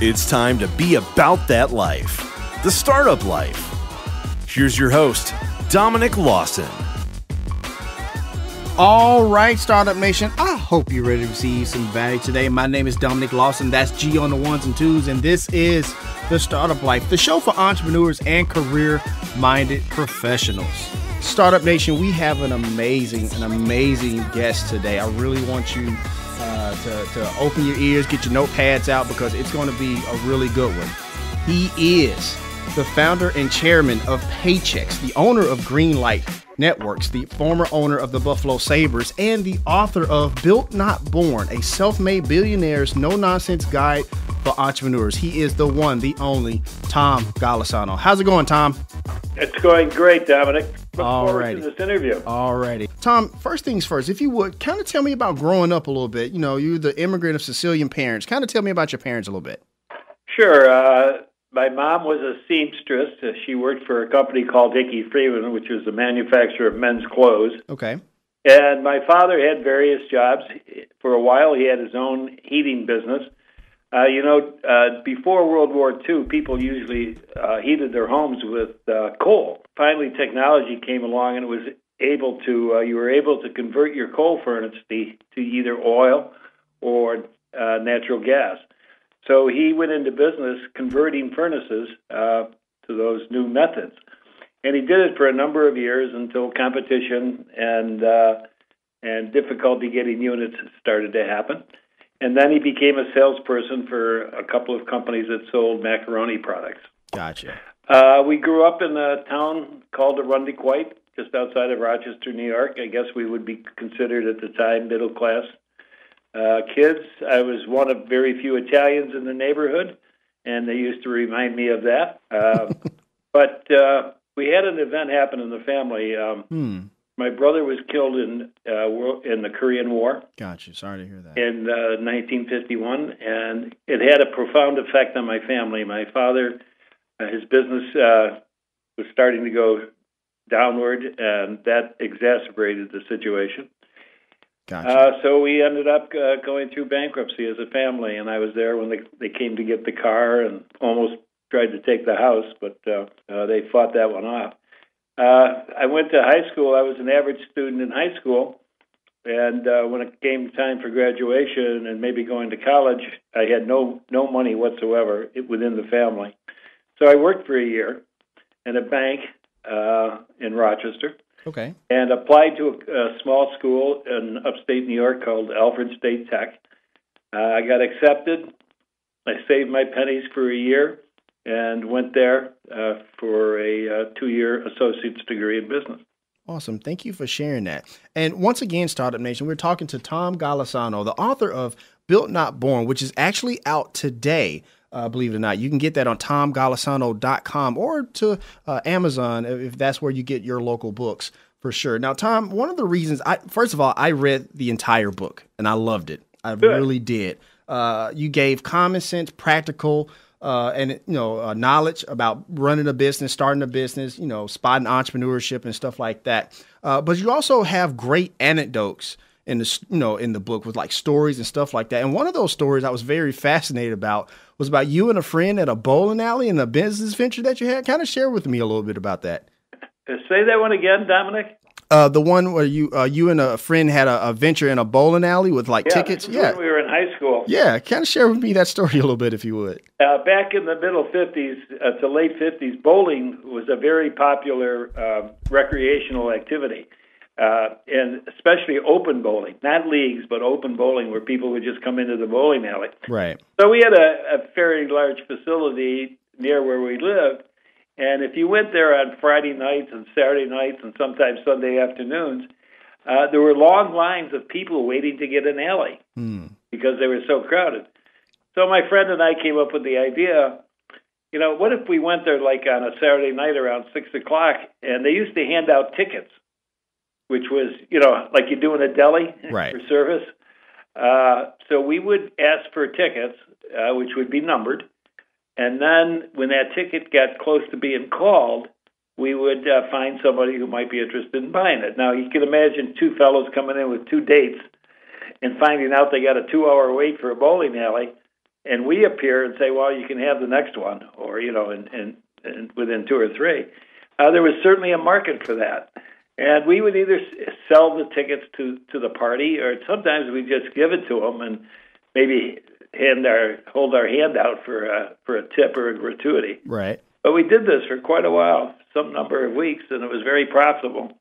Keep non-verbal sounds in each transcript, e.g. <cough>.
It's time to be about that life, the startup life. Here's your host, Dominic Lawson. All right, Startup Nation, I hope you're ready to receive some value today. My name is Dominic Lawson. That's G on the ones and twos, and this is The Startup Life, the show for entrepreneurs and career minded professionals. Startup Nation, we have an amazing, an amazing guest today. I really want you to, to open your ears, get your notepads out because it's going to be a really good one. He is the founder and chairman of Paychex, the owner of Greenlight Networks, the former owner of the Buffalo Sabres, and the author of Built Not Born, a self made billionaire's no nonsense guide for entrepreneurs. He is the one, the only Tom Golisano. How's it going, Tom? It's going great, Dominic. Look Alrighty. this interview. Alrighty. Tom, first things first, if you would, kind of tell me about growing up a little bit. You know, you're the immigrant of Sicilian parents. Kind of tell me about your parents a little bit. Sure. Uh, my mom was a seamstress. Uh, She worked for a company called Hickey Freeman, which was a manufacturer of men's clothes. Okay. And my father had various jobs. For a while, he had his own heating business. Uh, you know, uh, before World War II, people usually uh, heated their homes with uh, coal. Finally, technology came along, and it was able to uh, you were able to convert your coal furnace to, to either oil or uh, natural gas. So he went into business converting furnaces uh, to those new methods, and he did it for a number of years until competition and uh, and difficulty getting units started to happen. And then he became a salesperson for a couple of companies that sold macaroni products. Gotcha. Uh, we grew up in a town called Irondequoit, just outside of Rochester, New York. I guess we would be considered at the time middle class uh, kids. I was one of very few Italians in the neighborhood, and they used to remind me of that. Uh, <laughs> but uh, we had an event happen in the family. Um, Hmm. My brother was killed in uh, in the Korean War Gotcha. Sorry to hear that. in uh, 1951, and it had a profound effect on my family. My father, uh, his business uh, was starting to go downward, and that exacerbated the situation. Gotcha. Uh, so we ended up uh, going through bankruptcy as a family, and I was there when they they came to get the car and almost tried to take the house, but uh, uh, they fought that one off. Uh, I went to high school. I was an average student in high school, and uh, when it came time for graduation and maybe going to college, I had no no money whatsoever within the family. So I worked for a year in a bank uh, in Rochester okay. and applied to a, a small school in upstate New York called Alfred State Tech. Uh, I got accepted. I saved my pennies for a year and went there uh, for a uh, two-year associate's degree in business. Awesome. Thank you for sharing that. And once again, Startup Nation, we're talking to Tom Golisano, the author of Built Not Born, which is actually out today. Uh, believe it or not, you can get that on tomgolisano.com or to uh, Amazon if that's where you get your local books for sure. Now, Tom, one of the reasons I, first of all, I read the entire book and I loved it. I really did. Uh, you gave common sense, practical, uh, and you know uh, knowledge about running a business, starting a business, you know, spotting entrepreneurship and stuff like that. Uh, but you also have great anecdotes in the you know in the book with like stories and stuff like that. And one of those stories I was very fascinated about was about you and a friend at a bowling alley and a business venture that you had. Kind of share with me a little bit about that. Uh, say that one again, Dominic. Uh, the one where you uh, you and a friend had a, a venture in a bowling alley with like Yeah, tickets. Yeah, when we were in high school. yeah. Kind of share with me that story a little bit if you would. Uh, back in the middle 50s uh, to late 50s, bowling was a very popular um, recreational activity, uh, and especially open bowling, not leagues, but open bowling, where people would just come into the bowling alley. Right. So we had a, a fairly large facility near where we lived, and if you went there on Friday nights and Saturday nights and sometimes Sunday afternoons, uh, there were long lines of people waiting to get an alley Hmm. because they were so crowded. So my friend and I came up with the idea. You know, what if we went there like on a Saturday night around six o'clock, and they used to hand out tickets, which was you know like you do in a deli <laughs> Right. for service. Uh, so we would ask for tickets, uh, which would be numbered, and then when that ticket got close to being called, we would uh, find somebody who might be interested in buying it. Now you can imagine two fellows coming in with two dates and finding out they got a two-hour wait for a bowling alley, and we appear and say, well, you can have the next one, or you know, and and, and within two or three. Uh, there was certainly a market for that, and we would either sell the tickets to to the party, or sometimes we just give it to them and maybe hand our hold our hand out for a for a tip or a gratuity. Right. But we did this for quite a while, some number of weeks, and it was very profitable.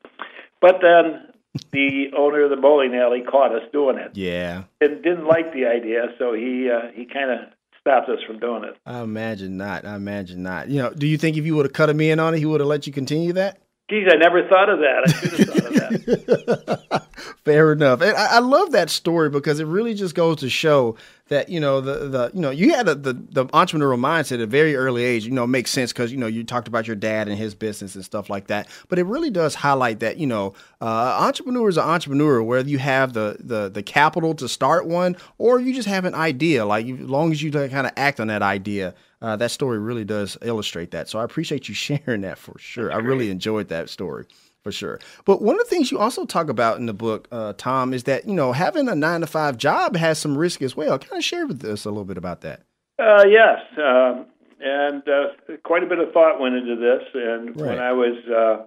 But then the owner of the bowling alley caught us doing it. Yeah. And didn't like the idea, so he uh, he kind of stopped us from doing it. I imagine not. I imagine not. You know, do you think if you would have cut him in on it, he would have let you continue that? Geez, I never thought of that. I should have thought of that. <laughs> Fair enough. And I, I, love that story because it really just goes to show that you know the the you know you had a, the the entrepreneurial mindset at a very early age. You know, it makes sense because you know you talked about your dad and his business and stuff like that. But it really does highlight that you know uh, entrepreneurs are entrepreneur whether you have the the the capital to start one or you just have an idea. Like as long as you kind of act on that idea, uh, that story really does illustrate that. So I appreciate you <laughs> sharing that for sure. I really enjoyed that story for sure. But one of the things you also talk about in the book, uh, Tom, is that you know having a nine to five job has some risk as well. Kind of share with us a little bit about that. Uh, yes, um, and uh, quite a bit of thought went into this. And right. when I was uh,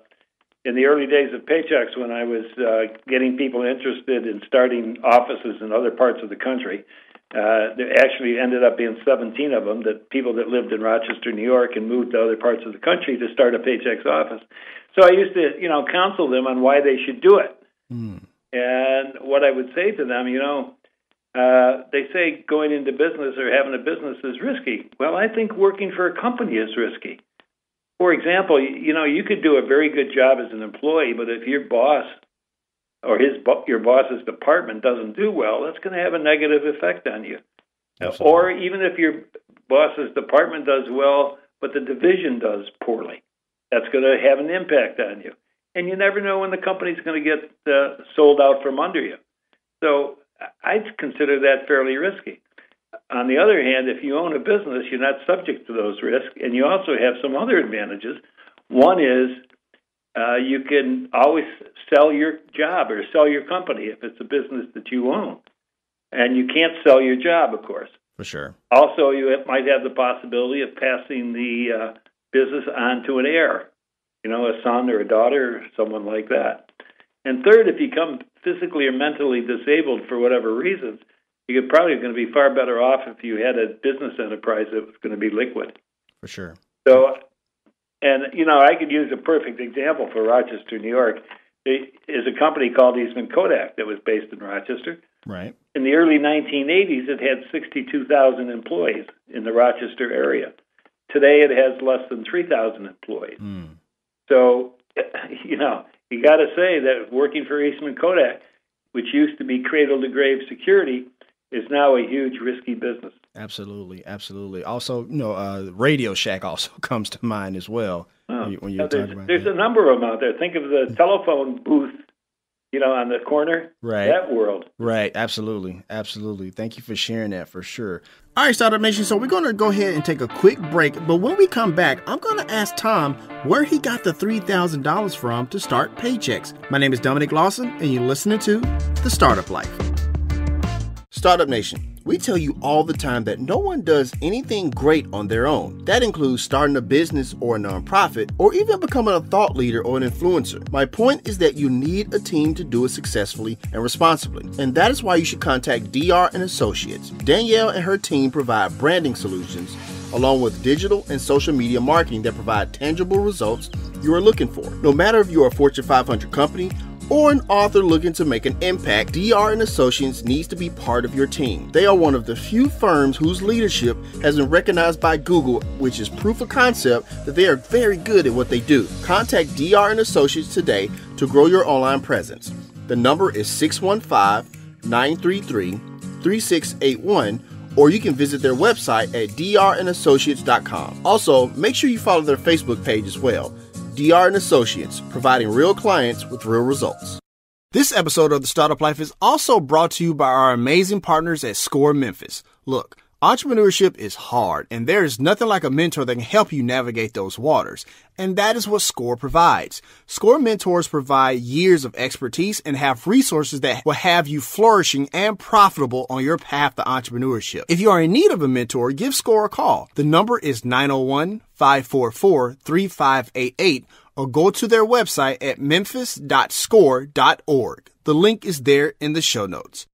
in the early days of Paychex, when I was uh, getting people interested in starting offices in other parts of the country, uh, there actually ended up being 17 of them that people that lived in Rochester, New York, and moved to other parts of the country to start a Paychex office. So I used to, you know, counsel them on why they should do it. Mm. And what I would say to them, you know, uh, they say going into business or having a business is risky. Well, I think working for a company is risky. For example, you know, you could do a very good job as an employee, but if your boss or his your boss's department doesn't do well, that's going to have a negative effect on you. Absolutely. Or even if your boss's department does well, but the division does poorly, that's going to have an impact on you. And you never know when the company's going to get uh, sold out from under you. So I'd consider that fairly risky. On the other hand, if you own a business, you're not subject to those risks, and you also have some other advantages. One is uh, you can always sell your job or sell your company if it's a business that you own. And you can't sell your job, of course. For sure. Also, you might have the possibility of passing the uh, business on to an heir, you know, a son or a daughter or someone like that. And third, if you come physically or mentally disabled for whatever reasons, you're probably going to be far better off if you had a business enterprise that was going to be liquid. For sure. So and you know, I could use a perfect example for Rochester, New York. There is a company called Eastman Kodak that was based in Rochester. Right. In the early 1980s, it had 62,000 employees in the Rochester area. Today, it has less than 3,000 employees. Mm. So, <laughs> you know, you got to say that working for Eastman Kodak, which used to be cradle to grave security, is now a huge risky business. Absolutely, absolutely. Also, you know, uh, Radio Shack also <laughs> comes to mind as well. Oh, when, you, when you're there's, about there's a number of them out there. Think of the telephone booth, you know, on the corner. Right. That world. Right. Absolutely. Absolutely. Thank you for sharing that for sure. All right, Startup Nation. So we're going to go ahead and take a quick break. But when we come back, I'm going to ask Tom where he got the $3,000 from to start Paychex. My name is Dominic Lawson, and you're listening to The Startup Life. Startup Nation, we tell you all the time that no one does anything great on their own. That includes starting a business or a nonprofit, or even becoming a thought leader or an influencer. My point is that you need a team to do it successfully and responsibly, and that is why you should contact DR and Associates. Danielle and her team provide branding solutions along with digital and social media marketing that provide tangible results you are looking for. No matter if you are a Fortune 500 company or an author looking to make an impact, DR and Associates needs to be part of your team. They are one of the few firms whose leadership has been recognized by Google, which is proof of concept that they are very good at what they do. Contact DR and Associates today to grow your online presence. The number is 615-933-3681 or you can visit their website at drandassociates.com. Also, make sure you follow their Facebook page as well. DR and Associates, providing real clients with real results. This episode of The Startup Life is also brought to you by our amazing partners at Score Memphis. Look, Entrepreneurship is hard, and there is nothing like a mentor that can help you navigate those waters. And that is what SCORE provides. SCORE mentors provide years of expertise and have resources that will have you flourishing and profitable on your path to entrepreneurship. If you are in need of a mentor, give SCORE a call. The number is 901 544 3588 or go to their website at memphis.score.org. The link is there in the show notes.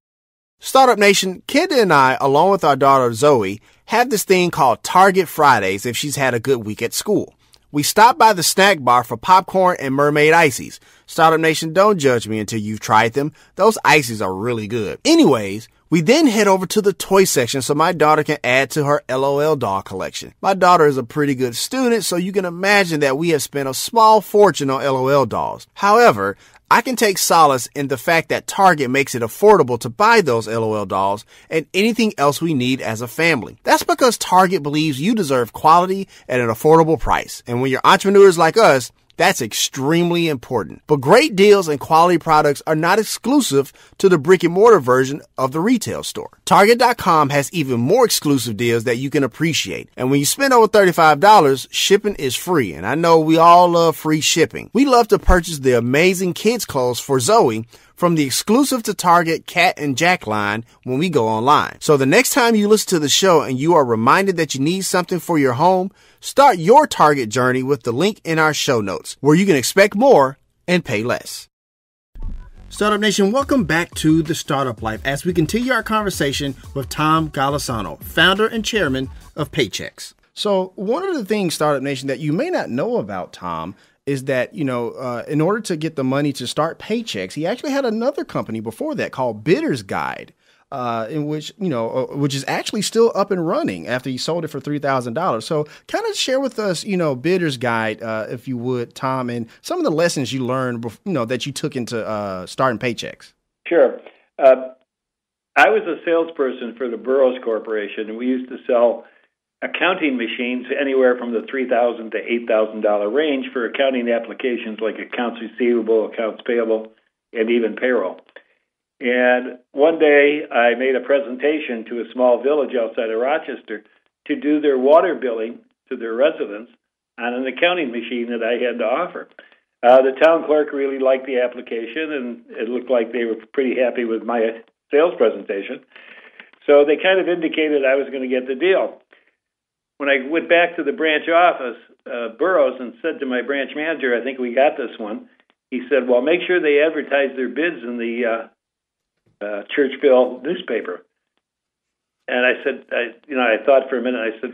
Startup Nation, Kenda and I, along with our daughter Zoe, have this thing called Target Fridays if she's had a good week at school. We stop by the snack bar for popcorn and mermaid ices. Startup Nation, don't judge me until you've tried them. Those ices are really good. Anyways, we then head over to the toy section so my daughter can add to her LOL doll collection. My daughter is a pretty good student, so you can imagine that we have spent a small fortune on LOL dolls. However, I can take solace in the fact that Target makes it affordable to buy those LOL dolls and anything else we need as a family. That's because Target believes you deserve quality at an affordable price. And when you're entrepreneurs like us, that's extremely important. But great deals and quality products are not exclusive to the brick and mortar version of the retail store. Target.com has even more exclusive deals that you can appreciate. And when you spend over $35, shipping is free. And I know we all love free shipping. We love to purchase the amazing kids clothes for Zoe from the exclusive to Target Cat and Jack line when we go online. So the next time you listen to the show and you are reminded that you need something for your home, start your Target journey with the link in our show notes where you can expect more and pay less. Startup Nation, welcome back to the Startup Life as we continue our conversation with Tom Golisano, founder and chairman of Paychex. So, one of the things, Startup Nation, that you may not know about Tom is that you know uh, in order to get the money to start Paychex he actually had another company before that called bidders guide uh, in which you know uh, which is actually still up and running after he sold it for $3000 so kind of share with us you know bidders guide uh, if you would tom and some of the lessons you learned you know that you took into uh, starting Paychex. Sure. Uh, i was a salesperson for the burroughs corporation and we used to sell accounting machines anywhere from the $3,000 to $8,000 range for accounting applications like accounts receivable, accounts payable, and even payroll. And one day I made a presentation to a small village outside of Rochester to do their water billing to their residents on an accounting machine that I had to offer. Uh, the town clerk really liked the application, and it looked like they were pretty happy with my sales presentation. So they kind of indicated I was going to get the deal when I went back to the branch office, uh, Burroughs, and said to my branch manager, I think we got this one, he said, Well, make sure they advertise their bids in the uh, uh, Churchville newspaper. And I said, I, you know, I thought for a minute. I said,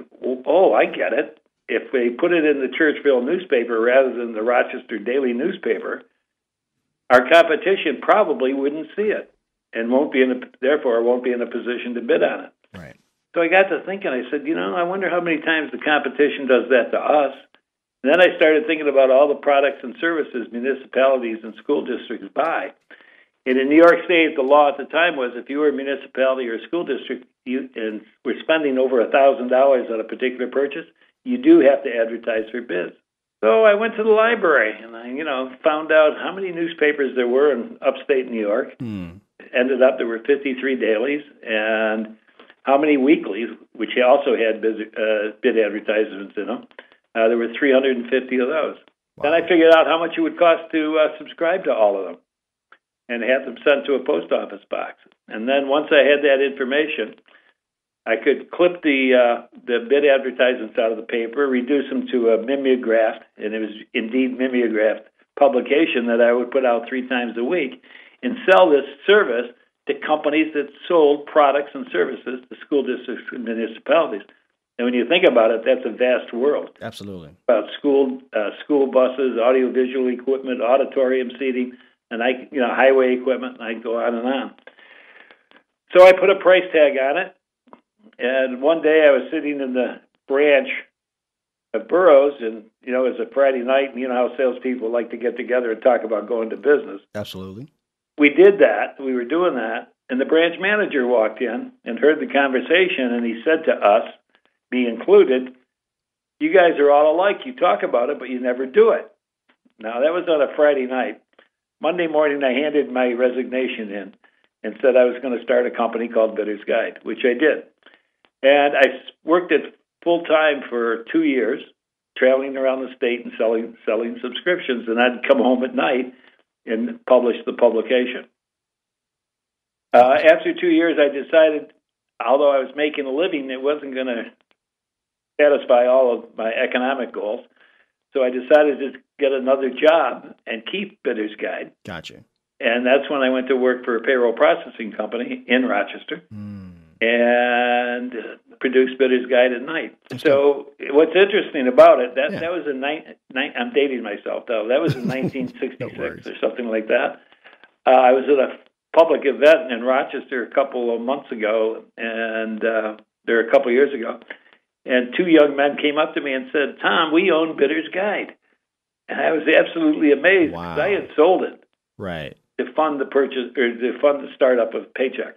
"Oh, I get it. If they put it in the Churchville newspaper rather than the Rochester Daily newspaper, our competition probably wouldn't see it, and won't be in a, therefore won't be in a position to bid on it." So I got to thinking, I said, you know, I wonder how many times the competition does that to us. And then I started thinking about all the products and services municipalities and school districts buy. And in New York State, the law at the time was if you were a municipality or a school district you, and were spending over a thousand dollars on a particular purchase, you do have to advertise for bids. So I went to the library and I, you know, found out how many newspapers there were in upstate New York. Hmm. Ended up there were 53 dailies, and how many weeklies, which also had bid, uh, bid advertisements in them. Uh, there were 350 of those. Wow. Then I figured out how much it would cost to uh, subscribe to all of them and have them sent to a post office box. And then once I had that information, I could clip the uh, the bid advertisements out of the paper, reduce them to a mimeographed, and it was indeed mimeographed publication that I would put out three times a week, and sell this service to companies that sold products and services to school districts and municipalities. And when you think about it, that's a vast world. Absolutely. About school uh, school buses, audiovisual equipment, auditorium seating, and I you know highway equipment, and I go on and on. So I put a price tag on it, and one day I was sitting in the branch of Burroughs, and you know it was a Friday night, and you know how salespeople like to get together and talk about going to business. Absolutely we did that. We were doing that. And the branch manager walked in and heard the conversation, and he said to us, me included, You guys are all alike. You talk about it, but you never do it. Now, that was on a Friday night. Monday morning, I handed my resignation in and said I was going to start a company called Bidders Guide, which I did. And I worked it full time for two years, traveling around the state and selling selling subscriptions. And I'd come home at night and publish the publication. Uh, after two years, I decided, although I was making a living, it wasn't going to satisfy all of my economic goals. So I decided to get another job and keep Bidder's Guide. Gotcha. And that's when I went to work for a payroll processing company in Rochester Mm. and produced Bidder's Guide at night. So what's interesting about it that Yeah. that was in nine, nine, I'm dating myself though. That was in <laughs> 1966 worries. or something like that. Uh, I was at a public event in Rochester a couple of months ago, and uh, there a couple of years ago, and two young men came up to me and said, "Tom, we own Bidder's Guide," and I was absolutely amazed because Wow. I had sold it Right. to fund the purchase or to fund the startup of Paychex.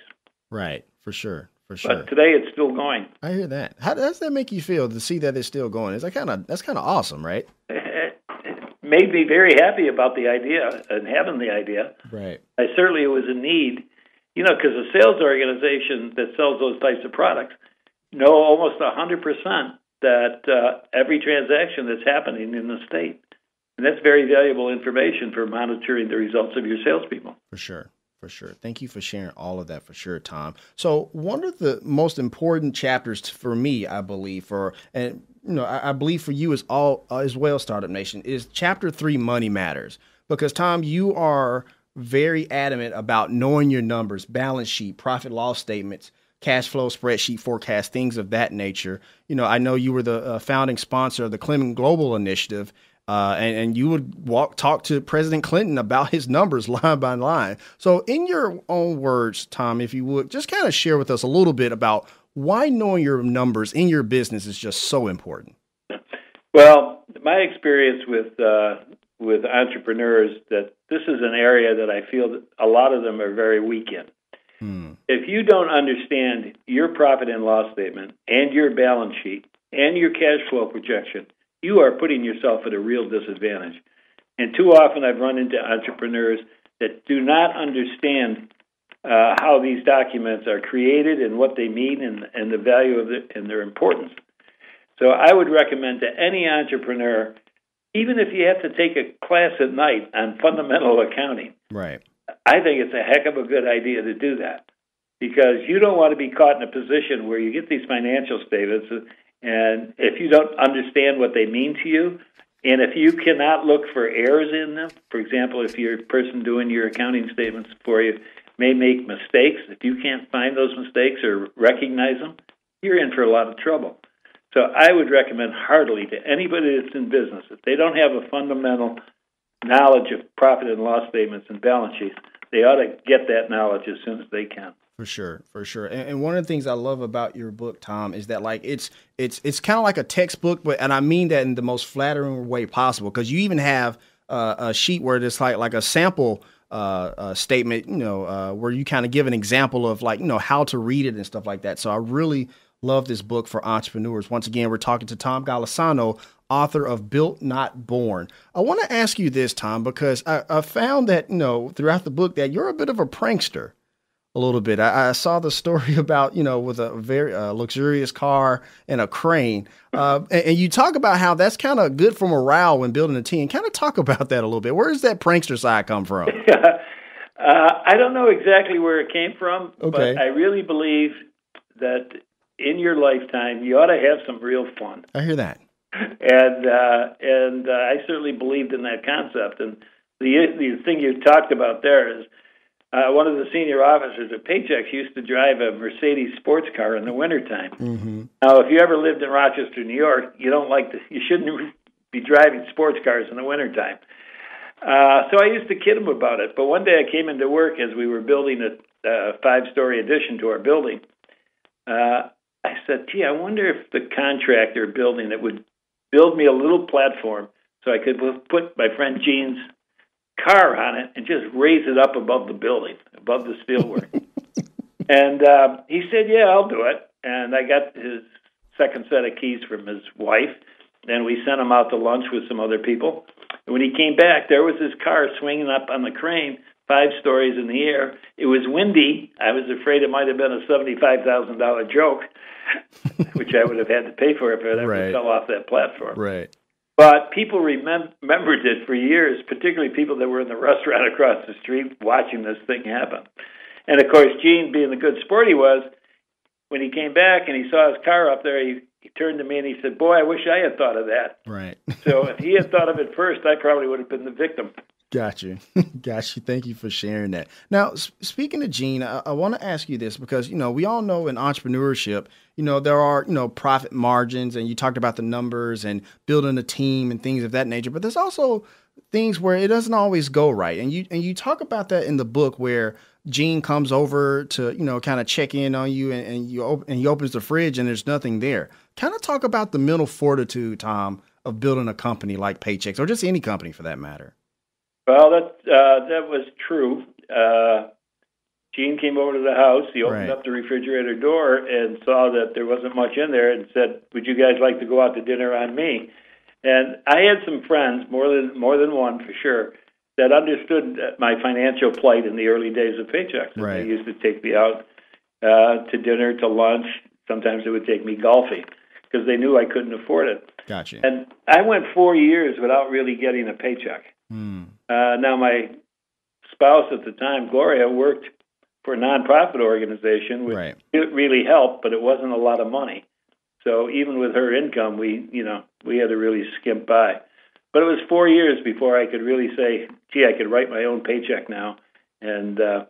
Right. For sure. For sure. But today it's still going. I hear that. How does that make you feel to see that it's still going? Is that kind of that's kind of awesome, right? It <laughs> made me very happy about the idea and having the idea. Right. I certainly it was a need, you know, because a sales organization that sells those types of products know almost a hundred percent that uh, every transaction that's happening in the state, and that's very valuable information for monitoring the results of your salespeople. For sure. For sure. Thank you for sharing all of that for sure, Tom. So one of the most important chapters for me, I believe, for and you know, I, I believe for you as all uh, as well, Startup Nation, is chapter three, Money Matters. Because Tom, you are very adamant about knowing your numbers, balance sheet, profit loss statements, cash flow spreadsheet forecast, things of that nature. You know, I know you were the uh, founding sponsor of the Clinton Global Initiative, uh, and, and you would walk talk to President Clinton about his numbers <laughs> line by line. So, in your own words, Tom, if you would just kind of share with us a little bit about why knowing your numbers in your business is just so important. Well, my experience with uh, with entrepreneurs that this is an area that I feel that a lot of them are very weak in. Hmm. If you don't understand your profit and loss statement and your balance sheet and your cash flow projection, you are putting yourself at a real disadvantage. And too often I've run into entrepreneurs that do not understand uh, how these documents are created and what they mean and, and the value of it and their importance. So I would recommend to any entrepreneur, even if you have to take a class at night on fundamental accounting, Right. I think it's a heck of a good idea to do that because you don't want to be caught in a position where you get these financial statements and if you don't understand what they mean to you, and if you cannot look for errors in them, for example, if your person doing your accounting statements for you may make mistakes, if you can't find those mistakes or recognize them, you're in for a lot of trouble. So I would recommend heartily to anybody that's in business, if they don't have a fundamental knowledge of profit and loss statements and balance sheets, they ought to get that knowledge as soon as they can. For sure, for sure. And, and one of the things I love about your book, Tom, is that like it's it's it's kind of like a textbook, but and I mean that in the most flattering way possible because you even have uh, a sheet where it's like like a sample uh, uh, statement, you know, uh, where you kind of give an example of like you know how to read it and stuff like that. So I really love this book for entrepreneurs. Once again, we're talking to Tom Golisano, author of Built Not Born. I want to ask you this, Tom, because I, I found that you know throughout the book that you're a bit of a prankster a little bit. I, I, saw the story <laughs> about you know with a very uh, luxurious car and a crane, uh, and, and, you talk about how that's kind of good for morale when building a team. Kind of talk <laughs> about that a little bit. Where does that prankster side come from? <laughs> uh, I don't know exactly where it came from, okay. but I really believe that in your lifetime you ought to have some real fun. I hear that, and uh, and uh, I certainly believed in that concept. And the the thing you talked about there is uh, one of the senior officers at Paychex used to drive a Mercedes sports car in the wintertime. Mm-hmm. Now, if you ever lived in Rochester, New York, you don't like to, <laughs> you shouldn't be driving sports cars in the wintertime. Uh, so I used to kid him about it. But one day I came into work as we were building a uh, five-story addition to our building. Uh, I said, "Gee, I wonder if the contractor building it would build me a little platform so I could put my friend Gene's car on it and just raise it up above the building, above the steelwork. <laughs> and uh, he said, "Yeah, I'll do it." And I got his second set of keys from his wife. Then we sent him out to lunch with some other people. And when he came back, there was his car swinging up on the crane five stories in the air. It was windy. I was afraid it might have been a seventy-five thousand dollar joke, <laughs> which I would have had to pay for if I ever Right. fell off that platform. Right. But people remem- remembered it for years, particularly people that were in the restaurant <laughs> across the street watching this thing happen. And of course, Gene, being the good sport he was, when he came back and he saw his car up there, he, he turned to me and he said, "Boy, I wish I had thought of that." Right. So <laughs> if he had thought of it first, I probably would have been the victim. Got you. <laughs> Got you. Thank you for sharing that. Now, speaking of Gene, I, I want to ask you this because, you know, we all know in entrepreneurship, you know, there are, you know, profit margins and you talked about the numbers and building a team and things of that nature, but there's also things where it doesn't always go right. And you and you talk about that in the book where Gene comes over to, you know, kind of check in on you and, and you op- and he opens the fridge and there's nothing there. Kind of talk about the mental fortitude, Tom, of building a company like Paychex or just any company for that matter. Well, that uh, that was true. Uh, Gene came over to the house. He opened Right. up the refrigerator door and saw that there wasn't much in there, and said, "Would you guys like to go out to dinner on me?" And I had some friends, more than more than one for sure, that understood uh, my financial plight in the early days of Paychex. Right. They used to take me out uh, to dinner, to lunch. Sometimes they would take me golfing because they knew I couldn't afford it. Gotcha. And I went four years without really getting a paycheck. Hmm. Uh, now, my spouse at the time, Gloria, worked for a nonprofit organization, which Right. it really helped, but it wasn't a lot of money. So even with her income, we, you know, we had to really skimp by. But it was four years before I could really say, "Gee, I could write my own paycheck now and uh,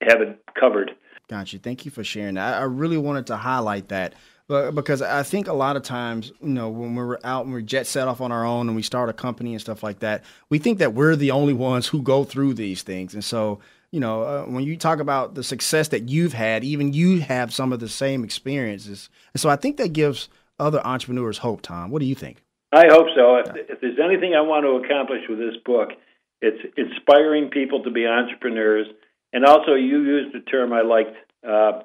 have it covered." Got you. Thank you for sharing that. I I really wanted to highlight that but because I think a lot of times, you know, when we're out and we're jet set off on our own and we start a company and stuff like that, we think that we're the only ones who go through these things. And so, you know, uh, when you talk about the success that you've had, even you have some of the same experiences. And so I think that gives other entrepreneurs hope, Tom. What do you think? I hope so. If, if there's anything I want to accomplish with this book, it's inspiring people to be entrepreneurs. And also, you used the term I liked, uh,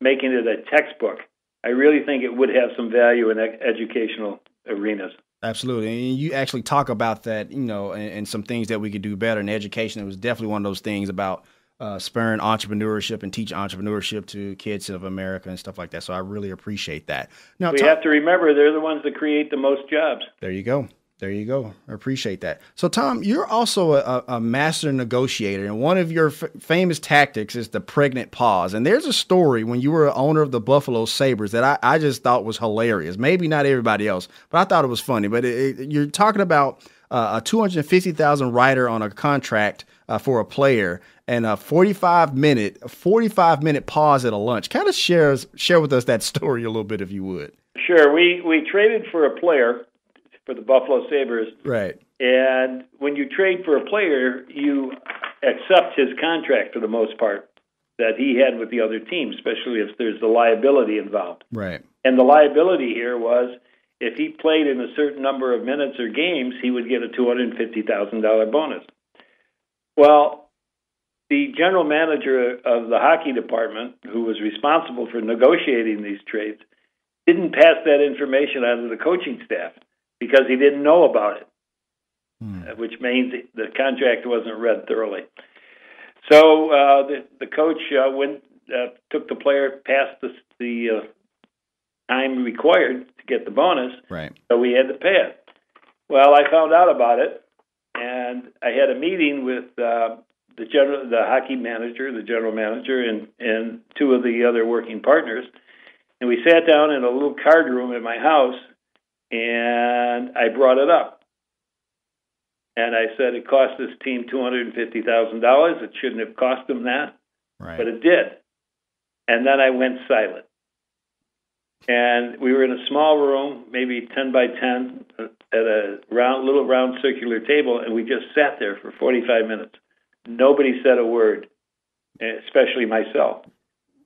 making it a textbook. I really think it would have some value in educational arenas. Absolutely. And you actually talk about that, you know, and, and some things that we could do better in education. It was definitely one of those things about uh, spurring entrepreneurship and teach entrepreneurship to kids of America and stuff like that. So I really appreciate that. Now, We have to remember they're the ones that create the most jobs. there you go. There you go. I appreciate that. So, Tom, you're also a, a master negotiator, and one of your famous tactics is the pregnant pause. And there's a story when you were owner of the Buffalo Sabres that I, I just thought was hilarious. Maybe not everybody else, but I thought it was funny. But it, it, you're talking about uh, a 250,000 rider on a contract uh, for a player and a 45 minute 45 minute pause at a lunch. Kind of shares share with us that story a little bit, if you would. Sure, we, we traded for a player for the Buffalo Sabres Right. And when you trade for a player, you accept his contract for the most part that he had with the other team, especially if there's the liability involved. Right. And the liability here was if he played in a certain number of minutes or games, he would get a $250,000 bonus. Well, the general manager of the hockey department, who was responsible for negotiating these trades, didn't pass that information on to the coaching staff because he didn't know about it uh, which means the contract wasn't read thoroughly. So uh, the the coach uh, went uh, took the player past the the uh, time required to get the bonus, Right. so we had to pay it. Well, I found out about it, and I had a meeting with uh, the general the hockey manager, the general manager, and and two of the other working partners, and we sat down in a little card room at my house, and I brought it up. And I said it cost this team two hundred and fifty thousand dollars. It shouldn't have cost them that, Right. but it did. And then I went silent. And we were in a small room, maybe ten by ten, uh, at a round, little round circular table, and we just sat there for forty-five minutes. Nobody said a word, especially myself.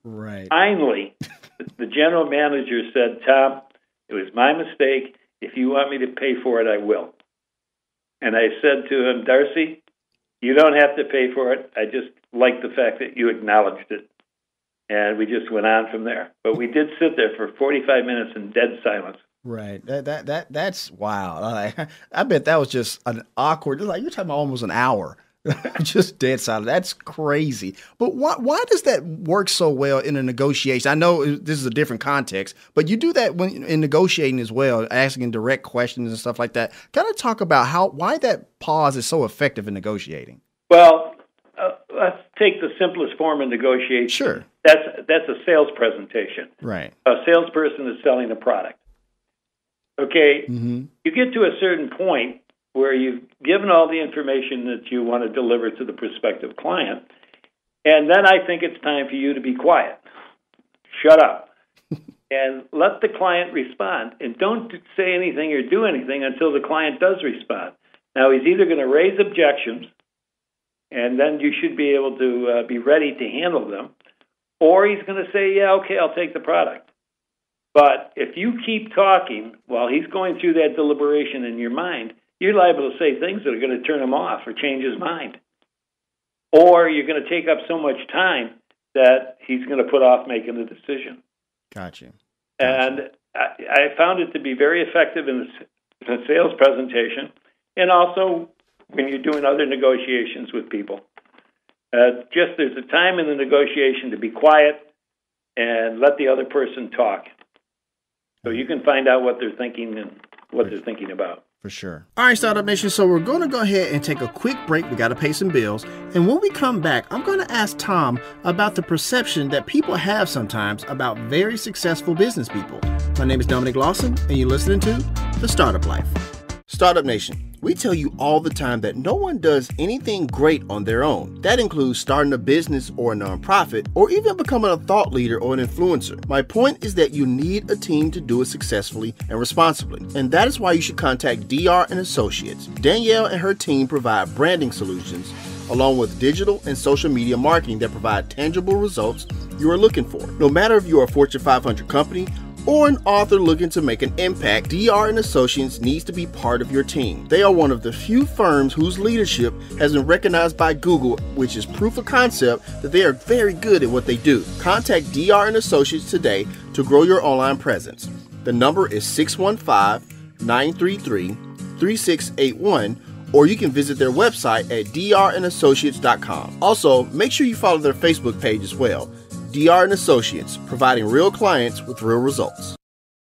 right. Finally, <laughs> the general manager said, Tom, it was my mistake. If you want me to pay for it, I will. And I said to him, Darcy, you don't have to pay for it. I just like the fact that you acknowledged it. And we just went on from there. But we did sit there for 45 minutes in dead silence. Right. That that that that's wild. I, <laughs> I bet that was just an awkward. Like you're talking about almost an hour <laughs> just dead silent. That's crazy. But why why does that work so well in a negotiation? I know this is a different context, but you do that when in negotiating as well, asking direct questions and stuff like that. Kind of talk about how why that pause is so effective in negotiating. Well, uh, let's take the simplest form of negotiation. Sure. That's that's a sales presentation. Right. A salesperson is selling a product. Okay. Mm-hmm. You get to a certain point where you've given all the information that you want to deliver to the prospective client, and then I think it's time for you to be quiet. Shut up. <laughs> and let the client respond. And don't say anything or do anything until the client does respond. Now, he's either going to raise objections, and then you should be able to uh, be ready to handle them, or he's going to say, Yeah, okay, I'll take the product. But if you keep talking while he's going through that deliberation in your mind, you're liable to say things that are going to turn him off or change his mind. Or you're going to take up so much time that he's going to put off making the decision. Gotcha. And I, I found it to be very effective in the sales presentation and also when you're doing other negotiations with people. Uh, just there's a time in the negotiation to be quiet and let the other person talk. So you can find out what they're thinking and what they're thinking about. For sure. All right, Startup Nation. So we're going to go ahead and take a quick break. We got to pay some bills. And when we come back, I'm going to ask Tom about the perception that people have sometimes about very successful business people. My name is Dominic Lawson, and you're listening to The Startup Life. Startup Nation. We tell you all the time that no one does anything great on their own. That includes starting a business or a nonprofit, or even becoming a thought leader or an influencer. My point is that you need a team to do it successfully and responsibly, and that is why you should contact DR and Associates. Danielle and her team provide branding solutions along with digital and social media marketing that provide tangible results you are looking for. No matter if you are a Fortune 500 company or an author looking to make an impact, DR and Associates needs to be part of your team. They are one of the few firms whose leadership has been recognized by Google, which is proof of concept that they are very good at what they do. Contact DR and Associates today to grow your online presence. The number is 615-933-3681 or you can visit their website at drandassociates.com. Also, make sure you follow their Facebook page as well. DR and Associates, providing real clients with real results.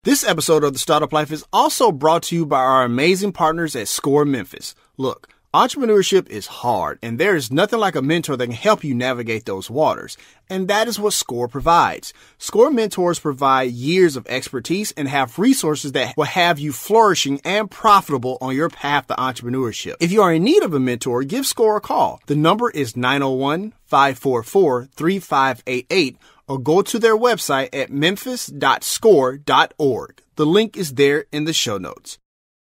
This episode of The Startup Life is also brought to you by our amazing partners at Score Memphis. Look, entrepreneurship is hard, and there is nothing like a mentor that can help you navigate those waters. And that is what Score provides. Score mentors provide years of expertise and have resources that will have you flourishing and profitable on your path to entrepreneurship. If you are in need of a mentor, give Score a call. The number is 901 544 3588 or go to their website at memphis.score.org. The link is there in the show notes.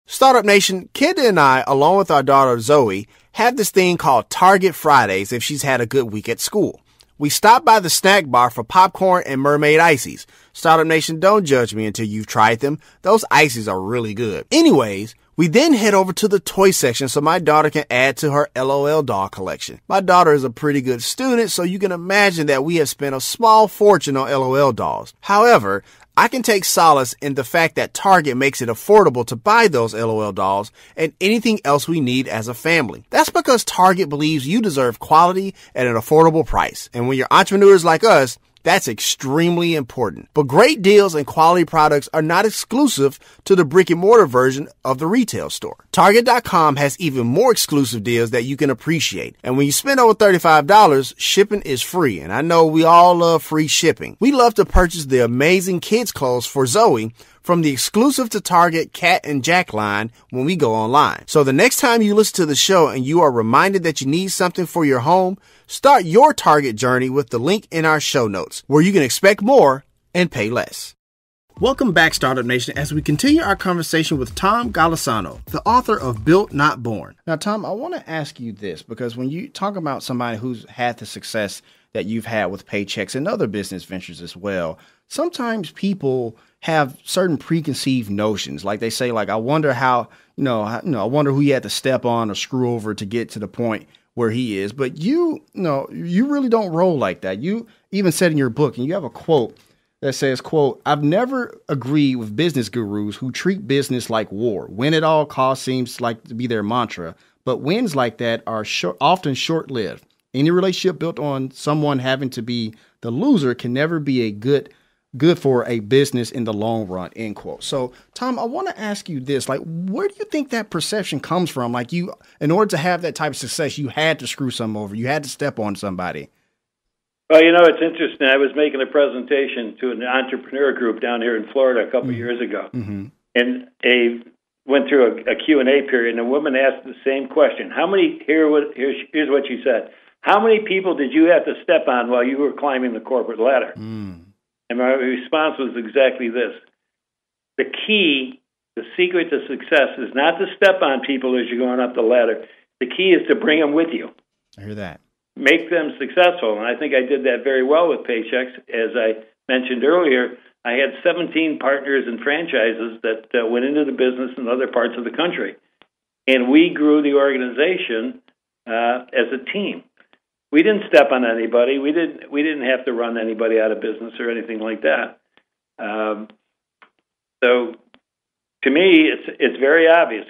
Startup Nation, Kenda and I, along with our daughter Zoe, have this thing called Target Fridays if she's had a good week at school. We stop by the snack bar for popcorn and mermaid ices. Startup Nation, don't judge me until you've tried them. Those ices are really good. Anyways, we then head over to the toy section so my daughter can add to her LOL doll collection. My daughter is a pretty good student, so you can imagine that we have spent a small fortune on LOL dolls. However, I can take solace in the fact that Target makes it affordable to buy those LOL dolls and anything else we need as a family. That's because Target believes you deserve quality at an affordable price. And when you're entrepreneurs like us, that's extremely important. But great deals and quality products are not exclusive to the brick and mortar version of the retail store. Target.com has even more exclusive deals that you can appreciate. And when you spend over $35, shipping is free. And I know we all love free shipping. We love to purchase the amazing kids clothes for Zoe from the exclusive to Target Cat and Jack line when we go online. So the next time you listen to the show and you are reminded that you need something for your home, start your Target journey with the link in our show notes where you can expect more and pay less. Welcome back, Startup Nation, as we continue our conversation with Tom Golisano, the author of Built Not Born. Now, Tom, I want to ask you this because when you talk about somebody who's had the success that you've had with Paychex and other business ventures as well, sometimes people have certain preconceived notions. Like they say, like, I wonder how, you know, I, you know, I wonder who he had to step on or screw over to get to the point where he is. But you, you know, you really don't roll like that. You even said in your book, and you have a quote that says, quote, I've never agreed with business gurus who treat business like war. Win at all costs seems like to be their mantra. but wins like that are short, often short lived. Any relationship built on someone having to be the loser can never be a good good for a business in the long run end quote. So tom i want to ask you this like where do you think that perception comes from? Like you in order to have that type of success you had to screw some over you had to step on somebody. Well you know it's interesting. I was making a presentation to an entrepreneur group down here in florida a couple mm-hmm. years ago. Mm-hmm. and a went through a, a q&a period and a woman asked the same question. How many here what here's, here's what she said. How many people did you have to step on while you were climbing the corporate ladder? Mm. And my response was exactly this The key, the secret to success is not to step on people as you're going up the ladder. The key is to bring them with you. I hear that. Make them successful. And I think I did that very well with Paychex. As I mentioned earlier, I had 17 partners and franchises that uh, went into the business in other parts of the country. And we grew the organization uh, as a team we didn't step on anybody. We didn't we didn't have to run anybody out of business or anything like that. Um, so to me, it's it's very obvious.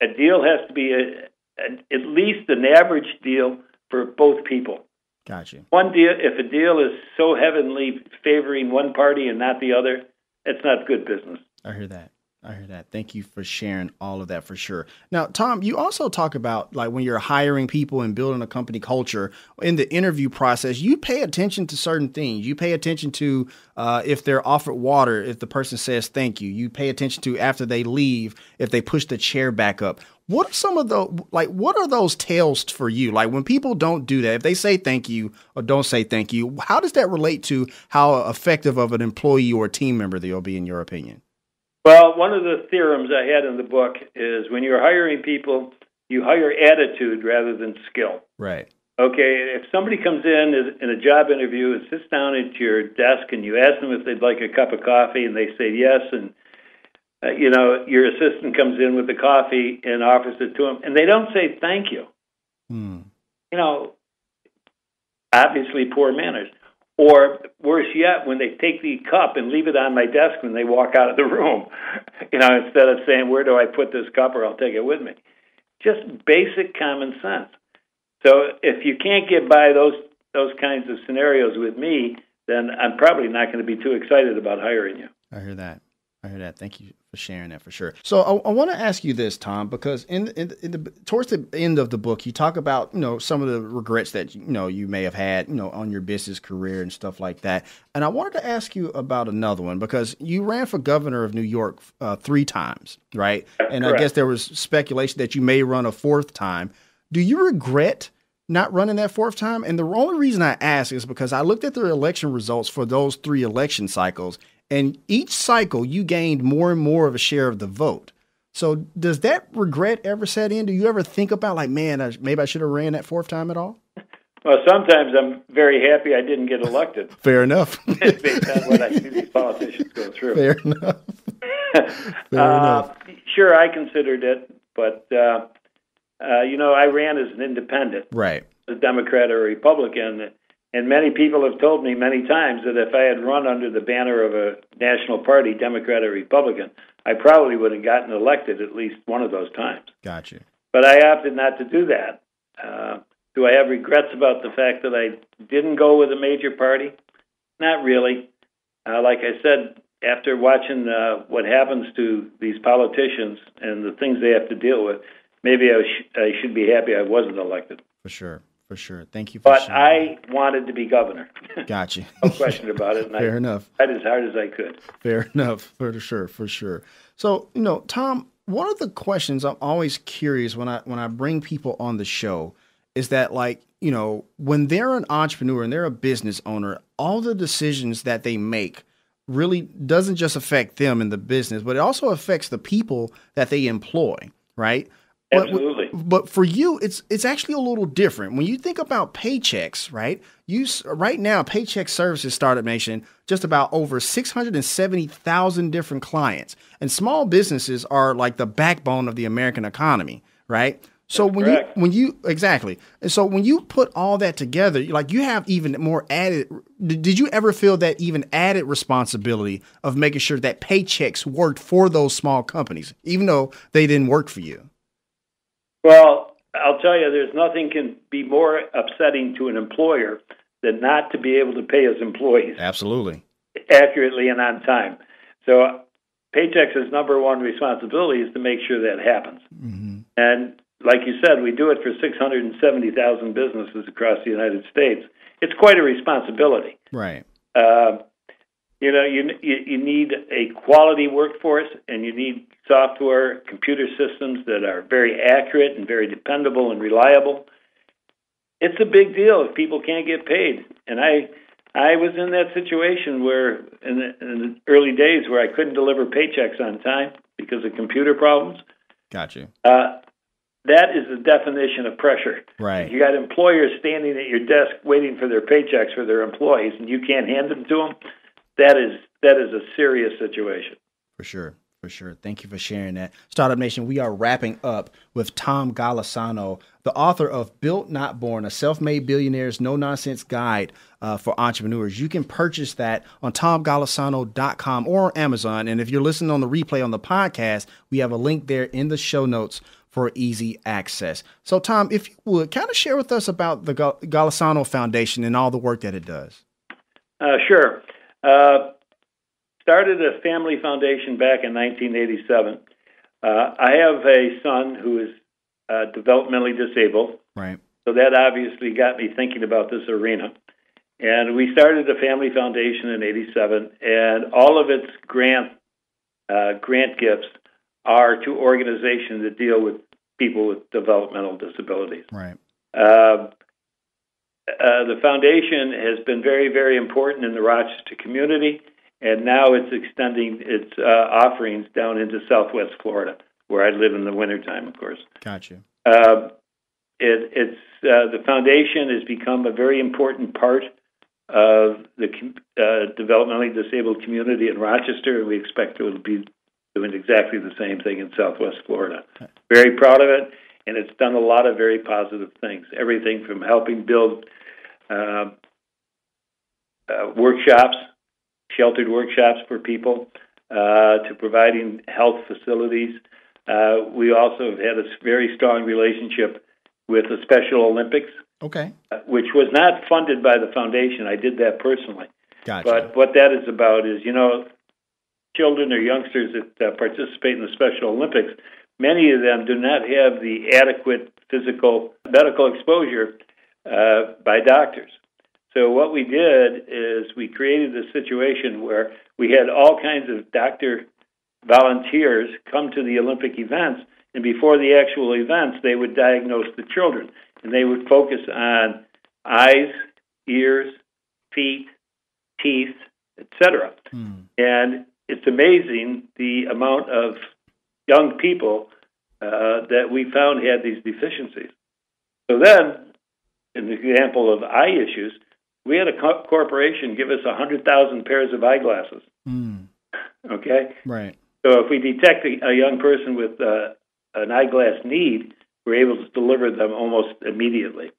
A deal has to be a, a, at least an average deal for both people. Gotcha. One deal, if a deal is so heavenly favoring one party and not the other, it's not good business. I hear that. I hear that. Thank you for sharing all of that for sure. Now, Tom, you also talk about like when you're hiring people and building a company culture in the interview process, you pay attention to certain things. You pay attention to uh, if they're offered water, if the person says thank you. You pay attention to after they leave, if they push the chair back up. What are some of the like? What are those tales for you? Like when people don't do that, if they say thank you or don't say thank you, how does that relate to how effective of an employee or team member they'll be, in your opinion? Well, one of the theorems I had in the book is when you're hiring people, you hire attitude rather than skill. Right. Okay, if somebody comes in in a job interview and sits down at your desk and you ask them if they'd like a cup of coffee and they say yes, and uh, you know your assistant comes in with the coffee and offers it to them, and they don't say thank you, hmm. you know, obviously poor manners. Or worse yet, when they take the cup and leave it on my desk when they walk out of the room, <laughs> you know, instead of saying, Where do I put this cup or I'll take it with me? Just basic common sense. So if you can't get by those those kinds of scenarios with me, then I'm probably not going to be too excited about hiring you. I hear that. I hear that. Thank you for sharing that for sure. So I, I want to ask you this, Tom, because in, in, in the towards the end of the book, you talk about you know some of the regrets that you know you may have had you know on your business career and stuff like that. And I wanted to ask you about another one because you ran for governor of New York uh, three times, right? That's and correct. I guess there was speculation that you may run a fourth time. Do you regret? not running that fourth time. And the only reason I ask is because I looked at the election results for those three election cycles, and each cycle, you gained more and more of a share of the vote. So does that regret ever set in? Do you ever think about like, man, I, maybe I should have ran that fourth time at all? Well, sometimes I'm very happy I didn't get elected. <laughs> Fair enough. <laughs> based on what I see these politicians go through. Fair enough. <laughs> Fair uh, enough. Sure, I considered it, but uh, uh, you know, I ran as an independent, right? A Democrat or a Republican, and many people have told me many times that if I had run under the banner of a national party, Democrat or Republican, I probably would have gotten elected at least one of those times. Gotcha. But I opted not to do that. Uh, do I have regrets about the fact that I didn't go with a major party? Not really. Uh, like I said, after watching uh, what happens to these politicians and the things they have to deal with, maybe I, sh- I should be happy I wasn't elected. For sure for sure. Thank you. but I wanted to be governor. <laughs> Gotcha. no question about it. <laughs> Fair I enough. Tried as hard as I could. Fair enough. For sure. For sure. So you know, Tom, one of the questions I'm always curious when I when I bring people on the show is that like you know when they're an entrepreneur and they're a business owner, all the decisions that they make really doesn't just affect them in the business, but it also affects the people that they employ, right? Absolutely. But, but, for you, it's it's actually a little different. When you think about Paychex, right? You right now, paycheck Services Startup Nation just about over six hundred and seventy thousand different clients, and small businesses are like the backbone of the American economy, right? So That's when correct. you when you exactly, and so when you put all that together, like you have even more added. Did you ever feel that even added responsibility of making sure that paychecks worked for those small companies, even though they didn't work for you? Well, I'll tell you, there's nothing can be more upsetting to an employer than not to be able to pay his employees Absolutely. accurately and on time. So, Paychex's number one responsibility is to make sure that happens. Mm-hmm. And like you said, we do it for 670,000 businesses across the United States. It's quite a responsibility. Right. Uh, you know, you, you you need a quality workforce, and you need software, computer systems that are very accurate and very dependable and reliable. It's a big deal if people can't get paid, and I I was in that situation where in the, in the early days where I couldn't deliver paychecks on time because of computer problems. Got you. Uh, that is the definition of pressure. Right. You got employers standing at your desk waiting for their paychecks for their employees, and you can't hand them to them. That is that is a serious situation. For sure. For sure. Thank you for sharing that. Startup Nation, we are wrapping up with Tom Golisano, the author of Built Not Born, a self made billionaire's no nonsense guide uh, for entrepreneurs. You can purchase that on tomgolisano.com or on Amazon. And if you're listening on the replay on the podcast, we have a link there in the show notes for easy access. So, Tom, if you would kind of share with us about the Golisano Foundation and all the work that it does. Uh, sure. Uh, started a family foundation back in 1987. Uh, I have a son who is uh, developmentally disabled. Right. So that obviously got me thinking about this arena. And we started the Family Foundation in '87, and all of its grant uh, grant gifts are to organizations that deal with people with developmental disabilities. Right. Uh, uh, the foundation has been very, very important in the Rochester community and now it's extending its uh, offerings down into Southwest Florida, where I live in the wintertime, of course. Gotcha. Uh, it, it's uh, the foundation has become a very important part of the uh, developmentally disabled community in Rochester, and we expect it will be doing exactly the same thing in Southwest Florida. Very proud of it, and it's done a lot of very positive things. Everything from helping build uh, uh, workshops sheltered workshops for people, uh, to providing health facilities. Uh, we also have had a very strong relationship with the Special Olympics, okay, uh, which was not funded by the foundation. I did that personally. Gotcha. But what that is about is, you know, children or youngsters that uh, participate in the Special Olympics, many of them do not have the adequate physical medical exposure uh, by doctors. So what we did is we created a situation where we had all kinds of doctor volunteers come to the Olympic events, and before the actual events, they would diagnose the children, and they would focus on eyes, ears, feet, teeth, etc. Hmm. And it's amazing the amount of young people uh, that we found had these deficiencies. So then, in the example of eye issues, we had a co- corporation give us 100,000 pairs of eyeglasses. Mm. Okay? Right. So if we detect a, a young person with uh, an eyeglass need, we're able to deliver them almost immediately.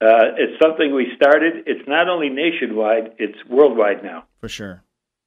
Uh, it's something we started. It's not only nationwide, it's worldwide now. For sure.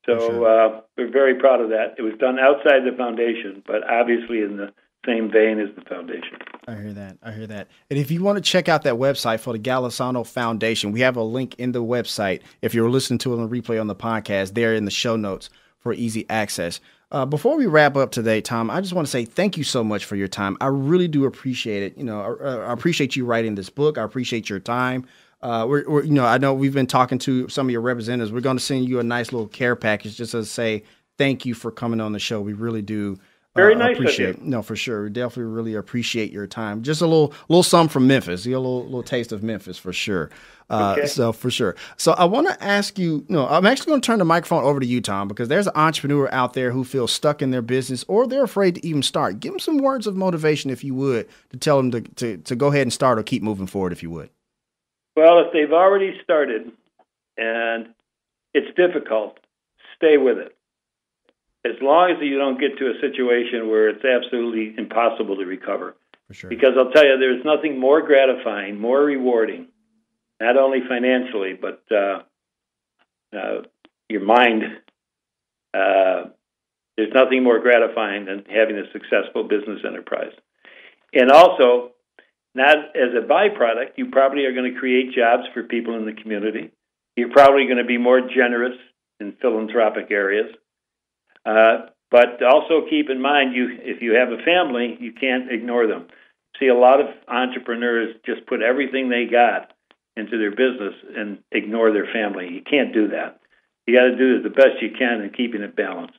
So For sure. uh, we're very proud of that. It was done outside the foundation, but obviously in the same vein as the foundation. I hear that. I hear that. And if you want to check out that website for the Golisano Foundation, we have a link in the website. If you're listening to it on the replay on the podcast, there in the show notes for easy access. Uh, before we wrap up today, Tom, I just want to say thank you so much for your time. I really do appreciate it. You know, I, I appreciate you writing this book. I appreciate your time. Uh, we're, we're, you know, I know we've been talking to some of your representatives. We're going to send you a nice little care package just to say thank you for coming on the show. We really do very uh, nice appreciate, of you. No, for sure. We definitely really appreciate your time. Just a little little sum from Memphis. You a little little taste of Memphis for sure. Uh, Okay. So for sure. So I want to ask you. No, I'm actually going to turn the microphone over to you, Tom, because there's an entrepreneur out there who feels stuck in their business or they're afraid to even start. Give them some words of motivation, if you would, to tell them to to, to go ahead and start or keep moving forward, if you would. Well, if they've already started and it's difficult, stay with it. As long as you don't get to a situation where it's absolutely impossible to recover. For sure. Because I'll tell you, there's nothing more gratifying, more rewarding, not only financially, but uh, uh, your mind. Uh, there's nothing more gratifying than having a successful business enterprise. and also, not as a byproduct, you probably are going to create jobs for people in the community. You're probably going to be more generous in philanthropic areas. Uh, but also keep in mind, you if you have a family, you can't ignore them. See, a lot of entrepreneurs just put everything they got into their business and ignore their family. You can't do that. You got to do the best you can in keeping it balanced.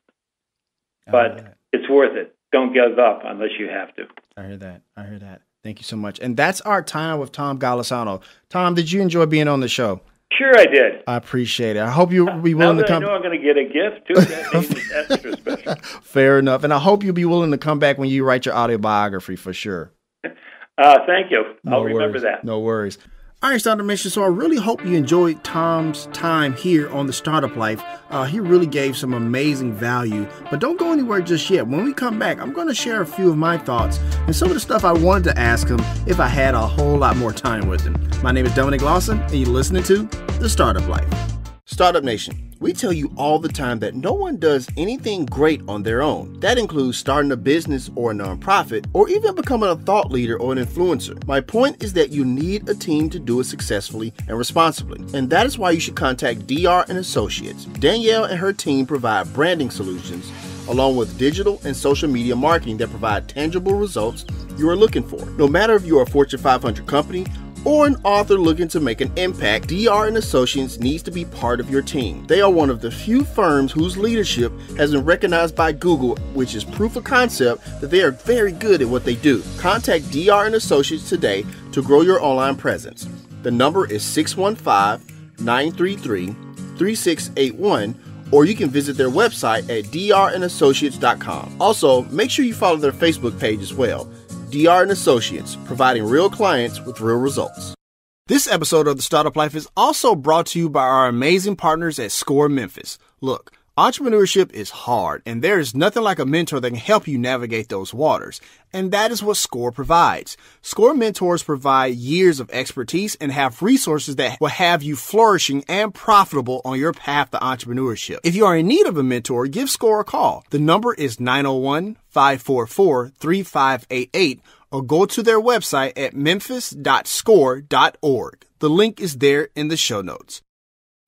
But it's worth it. Don't give up unless you have to. I hear that. I hear that. Thank you so much. And that's our time with Tom Golisano. Tom, did you enjoy being on the show? Sure, I did. I appreciate it. I hope you'll be willing to come. I know I'm going to get a gift too. That makes <laughs> it extra special. Fair enough. And I hope you'll be willing to come back when you write your autobiography for sure. <laughs> Uh, thank you. No I'll remember that. No worries. All right, Startup Nation. So I really hope you enjoyed Tom's time here on the Startup Life. Uh, he really gave some amazing value. But don't go anywhere just yet. When we come back, I'm going to share a few of my thoughts and some of the stuff I wanted to ask him if I had a whole lot more time with him. My name is Dominic Lawson, and you're listening to The Startup Life. Startup Nation, we tell you all the time that no one does anything great on their own. That includes starting a business or a nonprofit, or even becoming a thought leader or an influencer. My point is that you need a team to do it successfully and responsibly, and that is why you should contact DR and Associates. Danielle and her team provide branding solutions along with digital and social media marketing that provide tangible results you are looking for. No matter if you are a Fortune 500 company or an author looking to make an impact, DR and Associates needs to be part of your team. They are one of the few firms whose leadership has been recognized by Google, which is proof of concept that they are very good at what they do. Contact DR and Associates today to grow your online presence. The number is 615-933-3681 or you can visit their website at drandassociates.com. Also, make sure you follow their Facebook page as well. DR and Associates, providing real clients with real results. This episode of The Startup Life is also brought to you by our amazing partners at Score Memphis. Look, entrepreneurship is hard, and there is nothing like a mentor that can help you navigate those waters. And that is what Score provides. Score mentors provide years of expertise and have resources that will have you flourishing and profitable on your path to entrepreneurship. If you are in need of a mentor, give Score a call. The number is 901 544 3588 or go to their website at memphis.score.org. The link is there in the show notes.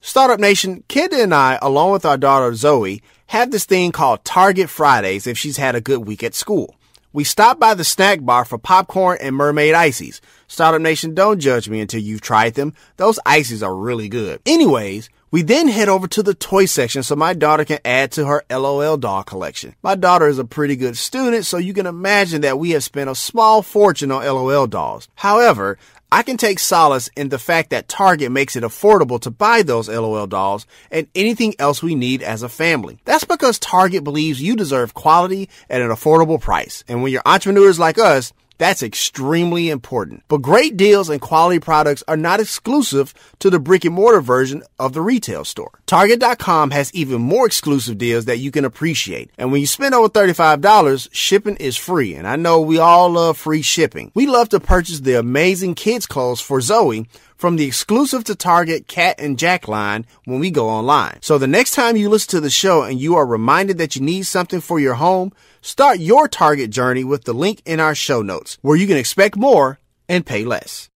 Startup Nation, Kenda and I, along with our daughter Zoe, have this thing called Target Fridays if she's had a good week at school. We stop by the snack bar for popcorn and mermaid ices. Startup Nation, don't judge me until you've tried them. Those ices are really good. Anyways, we then head over to the toy section so my daughter can add to her LOL doll collection. My daughter is a pretty good student, so you can imagine that we have spent a small fortune on LOL dolls. However, I can take solace in the fact that Target makes it affordable to buy those LOL dolls and anything else we need as a family. That's because Target believes you deserve quality at an affordable price. And when you're entrepreneurs like us, that's extremely important. But great deals and quality products are not exclusive to the brick and mortar version of the retail store. Target.com has even more exclusive deals that you can appreciate. And when you spend over $35, shipping is free. And I know we all love free shipping. We love to purchase the amazing kids clothes for Zoe from the exclusive to Target Cat and Jack line when we go online. So the next time you listen to the show and you are reminded that you need something for your home, start your Target journey with the link in our show notes where you can expect more and pay less.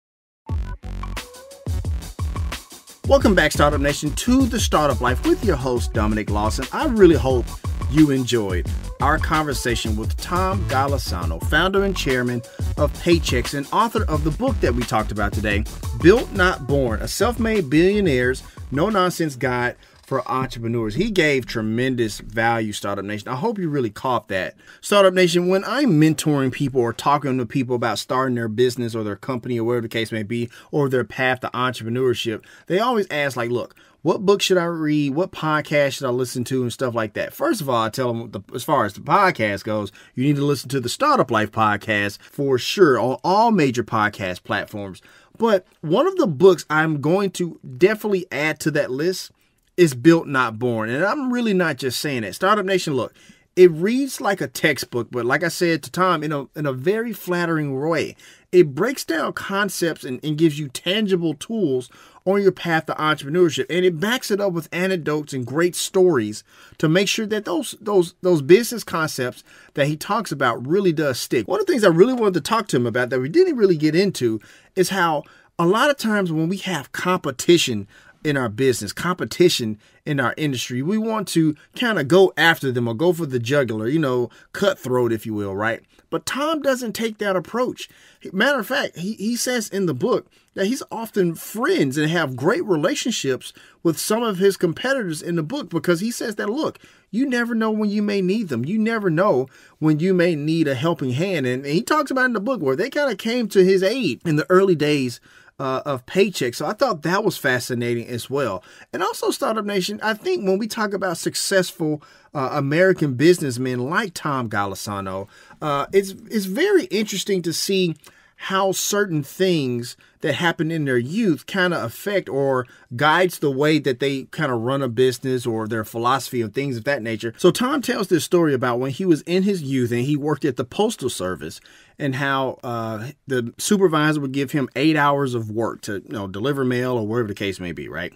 Welcome back, Startup Nation, to the Startup Life with your host, Dominic Lawson. I really hope you enjoyed our conversation with Tom Golisano, founder and chairman of Paychex and author of the book that we talked about today, Built Not Born, a self made billionaire's no nonsense guide for entrepreneurs. He gave tremendous value, Startup Nation. I hope you really caught that. Startup Nation, when I'm mentoring people or talking to people about starting their business or their company or whatever the case may be, or their path to entrepreneurship, they always ask, like, look, what book should I read? What podcast should I listen to and stuff like that? First of all, I tell them the, as far as the podcast goes, you need to listen to the Startup Life podcast for sure on all major podcast platforms. But one of the books I'm going to definitely add to that list is Built Not Born. And I'm really not just saying that. Startup Nation, look, it reads like a textbook, but like I said to Tom, in a in a very flattering way. It breaks down concepts and, and gives you tangible tools on your path to entrepreneurship, and it backs it up with anecdotes and great stories to make sure that those those those business concepts that he talks about really does stick. One of the things I really wanted to talk to him about that we didn't really get into is how a lot of times when we have competition in our business, competition in our industry, we want to kind of go after them or go for the jugular, you know, cutthroat, if you will, right? But Tom doesn't take that approach. Matter of fact, he, he says in the book that he's often friends and have great relationships with some of his competitors in the book because he says that, look, you never know when you may need them. You never know when you may need a helping hand. And, and he talks about in the book where they kind of came to his aid in the early days uh, of paycheck. So I thought that was fascinating as well. And also, Startup Nation, I think when we talk about successful uh, American businessmen like Tom Golisano, uh, it's it's very interesting to see how certain things that happen in their youth kind of affect or guides the way that they kind of run a business or their philosophy and things of that nature. So Tom tells this story about when he was in his youth and he worked at the postal service and how uh, the supervisor would give him eight hours of work to you know deliver mail or whatever the case may be, right?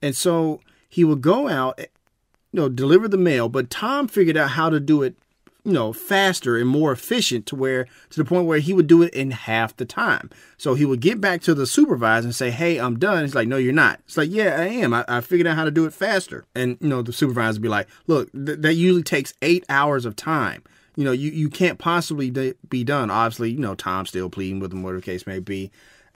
And so he would go out, you know, deliver the mail, but Tom figured out how to do it you know, faster and more efficient to where to the point where he would do it in half the time. So he would get back to the supervisor and say, Hey, I'm done. He's like, No, you're not. It's like, Yeah, I am. I, I figured out how to do it faster. And you know, the supervisor would be like, Look, th- that usually takes eight hours of time. You know, you, you can't possibly be done. Obviously, you know, Tom's still pleading with him, whatever the case may be.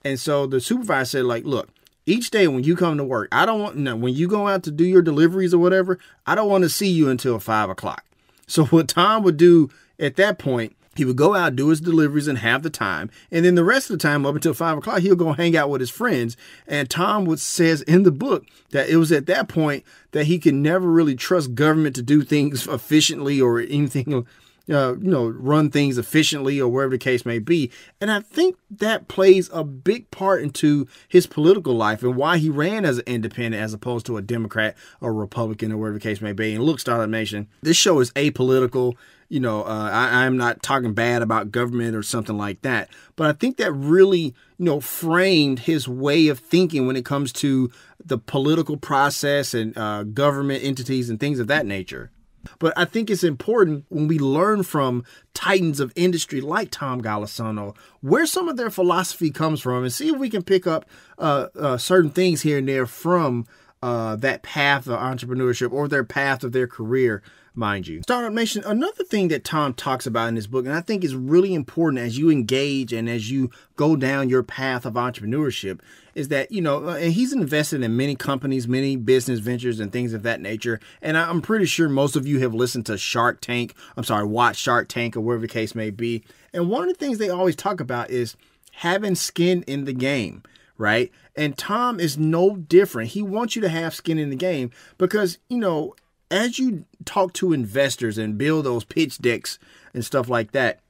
And so the supervisor said, like, look, each day when you come to work, I don't want no, when you go out to do your deliveries or whatever, I don't want to see you until five o'clock. So what Tom would do at that point, he would go out, do his deliveries and have the time. And then the rest of the time, up until five o'clock, he'll go hang out with his friends. And Tom would says in the book that it was at that point that he could never really trust government to do things <laughs> efficiently or anything uh, you know, run things efficiently or wherever the case may be. And I think that plays a big part into his political life and why he ran as an independent as opposed to a Democrat or Republican or whatever the case may be. And look, Startup Nation, this show is apolitical. You know, uh, I, I'm not talking bad about government or something like that, but I think that really, you know, framed his way of thinking when it comes to the political process and uh, government entities and things of that nature. But I think it's important when we learn from titans of industry like Tom Golisano where some of their philosophy comes from and see if we can pick up uh, uh, certain things here and there from uh, that path of entrepreneurship or their path of their career mind you. Startup Nation, another thing that Tom talks about in his book, and I think is really important as you engage and as you go down your path of entrepreneurship, is that, you know, and he's invested in many companies, many business ventures, and things of that nature. And I'm pretty sure most of you have listened to Shark Tank, I'm sorry, watch Shark Tank or whatever the case may be. And one of the things they always talk about is having skin in the game right? And Tom is no different. He wants you to have skin in the game because, you know, as you talk to investors and build those pitch decks and stuff like that,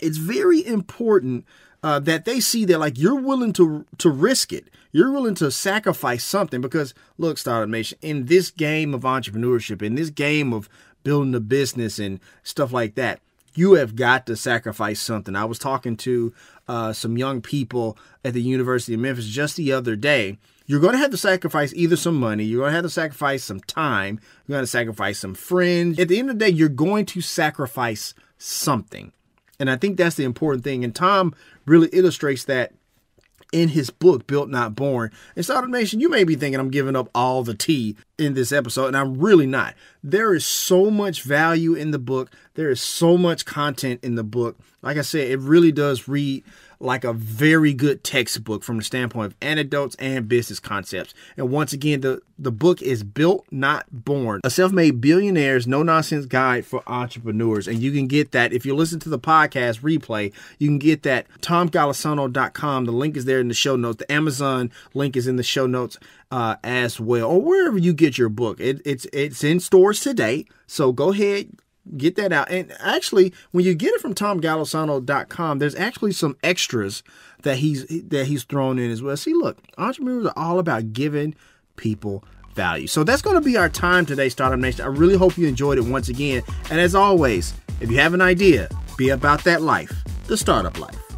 it's very important uh, that they see that like you're willing to to risk it. You're willing to sacrifice something because look, Startup Nation, in this game of entrepreneurship, in this game of building a business and stuff like that, you have got to sacrifice something. I was talking to uh, some young people at the University of Memphis just the other day you're going to have to sacrifice either some money, you're going to have to sacrifice some time, you're going to sacrifice some friends. At the end of the day, you're going to sacrifice something. And I think that's the important thing. And Tom really illustrates that in his book, Built Not Born. And Startup Nation, you may be thinking I'm giving up all the tea in this episode, and I'm really not. There is so much value in the book, there is so much content in the book. Like I said, it really does read like a very good textbook from the standpoint of anecdotes and business concepts. And once again, the, the book is Built Not Born, a self made billionaire's no nonsense guide for entrepreneurs. And you can get that if you listen to the podcast replay, you can get that tomgolisano.com. The link is there in the show notes. The Amazon link is in the show notes uh, as well, or wherever you get your book. It, it's it's in stores today. So go ahead, get that out. And actually, when you get it from tomgolisano.com, there's actually some extras that he's that he's thrown in as well. See, look, entrepreneurs are all about giving people value. So that's going to be our time today, Startup Nation. I really hope you enjoyed it once again. And as always, if you have an idea, be about that life, the startup life.